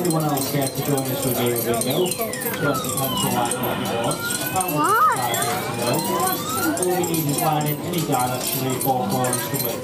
Anyone else care to join us with Game of Bingo? Just depends on what you want. What? All we need is line in any direction, three, four coins to win.